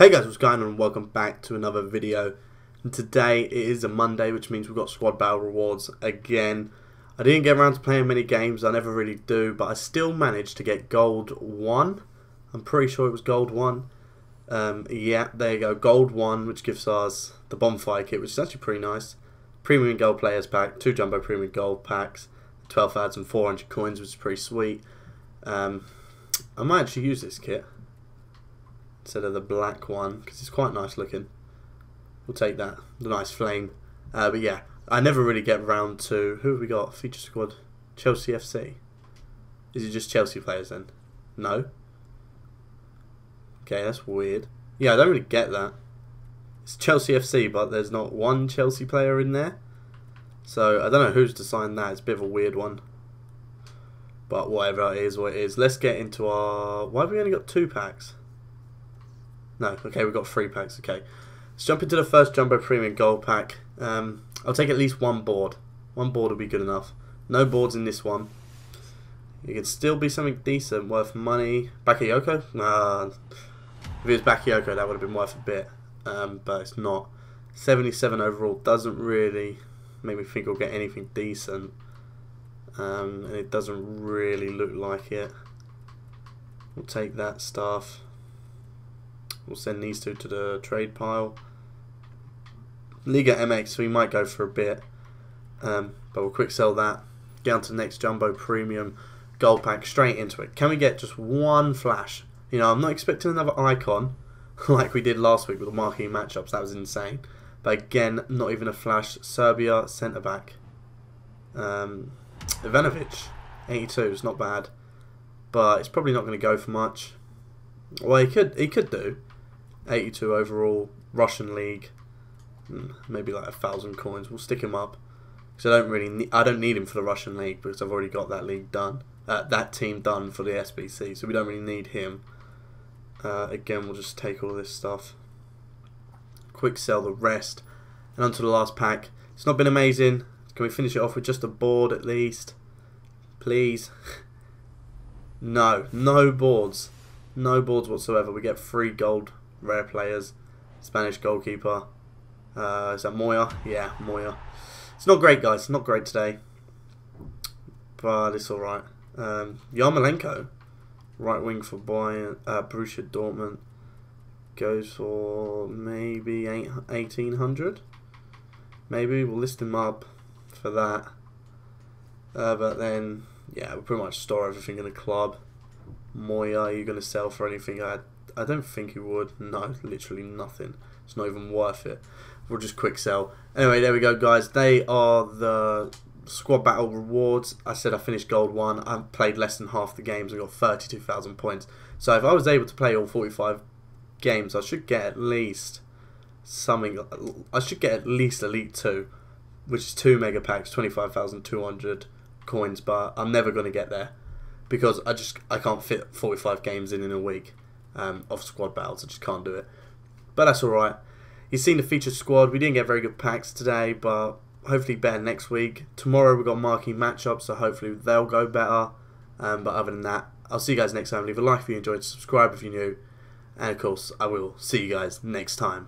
Hey guys, what's going on? Welcome back to another video. And today it is a Monday, which means we've got squad battle rewards again. I didn't get around to playing many games, I never really do, but I still managed to get gold 1. I'm pretty sure it was gold 1. Um, yeah, there you go, gold 1, which gives us the bonfire kit, which is actually pretty nice. Premium gold players pack, two jumbo premium gold packs, 12,400 coins, which is pretty sweet. Um, I might actually use this kit instead of the black one because it's quite nice looking. We'll take that, the nice flame. Uh, but yeah, I never really get round to who have we got? Feature squad, Chelsea FC. Is it just Chelsea players then? No. Okay, that's weird. Yeah, I don't really get that. It's Chelsea FC, but there's not one Chelsea player in there. So I don't know who's designed that. It's a bit of a weird one. But whatever it is, what it is. Let's get into our. Why have we only got two packs? No, okay, we've got three packs. Okay, let's jump into the first Jumbo Premium Gold pack. Um, I'll take at least one board. One board will be good enough. No boards in this one. It could still be something decent, worth money. Bakayoko? Nah. If it was Bakayoko, that would have been worth a bit. Um, but it's not. 77 overall doesn't really make me think we'll get anything decent. Um, and it doesn't really look like it. We'll take that stuff. We'll send these two to the trade pile. Liga MX, we might go for a bit. Um, but we'll quick sell that. Get on to the next Jumbo Premium Gold Pack straight into it. Can we get just one flash? You know, I'm not expecting another icon like we did last week with the marquee matchups. That was insane. But again, not even a flash. Serbia centre back. Um, Ivanovic, 82 is not bad. But it's probably not going to go for much. Well, he could he could do. 82 overall, Russian league, hmm, maybe like a thousand coins. We'll stick him up because I don't really need, I don't need him for the Russian league because I've already got that league done, uh, that team done for the SBC, so we don't really need him. Uh, again, we'll just take all this stuff, quick sell the rest, and onto the last pack. It's not been amazing. Can we finish it off with just a board at least, please? no, no boards, no boards whatsoever. We get free gold rare players. Spanish goalkeeper. Uh, is that Moya? Yeah, Moya. It's not great, guys. Not great today. But it's alright. Um, Yarmolenko, right wing for Bayern, uh, Borussia Dortmund, goes for maybe 1800. Maybe we'll list him up for that. Uh, but then, yeah, we'll pretty much store everything in the club. Moya, are you going to sell for anything? I I don't think he would. No, literally nothing. It's not even worth it. We'll just quick sell. Anyway, there we go, guys. They are the squad battle rewards. I said I finished gold one. I played less than half the games. I got 32,000 points. So if I was able to play all 45 games, I should get at least something. I should get at least Elite 2, which is 2 mega packs, 25,200 coins. But I'm never going to get there because I just I can't fit 45 games in in a week um, of squad battles. I just can't do it. But that's alright. You've seen the featured squad. We didn't get very good packs today, but hopefully better next week. Tomorrow we've got marquee matchups, so hopefully they'll go better. Um, but other than that, I'll see you guys next time. Leave a like if you enjoyed, subscribe if you're new, and of course, I will see you guys next time.